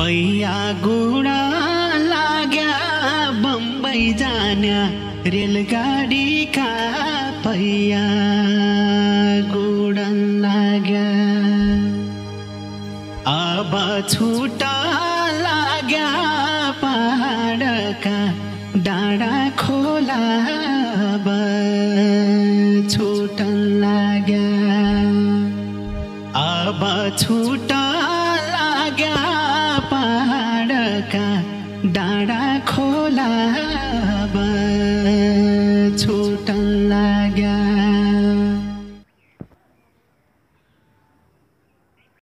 पैया गुडा लाग्या बम्बई जान्या रेलगाडीका पैया गुडा लाग्या. अब छुटा लाग्या पहाडका डाँडा खोला अब छुटन लाग्या. अब छुटा डाँडा खोला छोटन लाग्या।